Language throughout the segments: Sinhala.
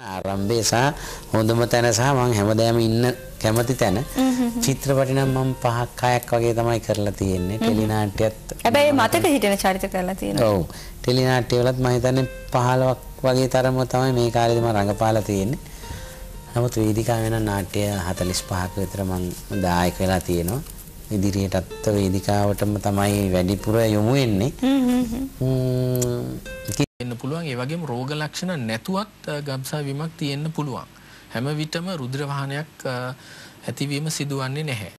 ආරම්භය සහ හොඳම තැන සහ මං හැමදාම ඉන්න කැමති තැන. චිත්‍රපටි නම් මම පහක් හයක් වගේ තමයි කරලා තියෙන්නේ. ටෙලි නාට්‍යයත් හැබැයි මතක හිටින චරිත කරලා තියෙනවා. ඔව්. ටෙලි නාට්‍ය වලත් මම හිතන්නේ 15ක් වගේ තරම තමයි මේ කාලේදී මම රඟපාලා තියෙන්නේ. නමුත් වේදිකාවේ නම් නාට්‍ය 45ක විතර මම දායක වෙලා තියෙනවා. ඉදිරියටත් වේදිකාවටම තමයි වැඩිපුර යොමු වෙන්නේ පුළුවන් ඒ වගේම රෝග ලක්ෂණ නැතුවත් අ, ගබ්සා වීමක් තියෙන්න පුළුවන්. හැම විටම රුධිර වහනයක් අ, ඇතිවීම සිදුවන්නේ නැහැ.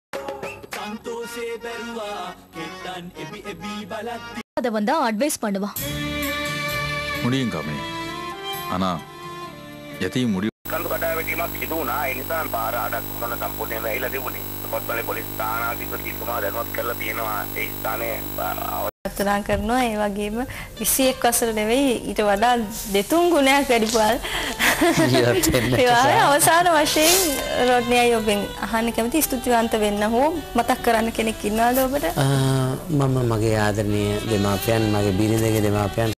அதை வந்தா அட்வைஸ் பண்ணுவா முடியும் காமினி ஆனா எதையும் முடிவு කඳු කඩාවැටීමක් සිදු වුණා ඒ නිසා පාර අඩක් මොන සම්පූර්ණයෙන්ම ඇහිලා තිබුණේ පොත්බලේ පොලිස් ස්ථානාධිපතිතුමා දැනුවත් කරලා තියෙනවා ඒ ස්ථානයේ ප්‍රාර්ථනා කරනවා. ඒ වගේම 21 වසර නෙවෙයි ඊට වඩා දෙතුන් ගුණයක් වැඩිපුර ජීවත් වෙන්න ඒ වගේ අවසාන වශයෙන් රොඩ්නියයි ඔබෙන් අහන්න කැමති ස්තුතිවන්ත වෙන්න හෝ මතක් කරන්න කෙනෙක් ඉන්නවද ඔබට? මම මගේ ආදරණීය දෙමාපියන් මගේ බිරිඳගේ දෙමාපියන්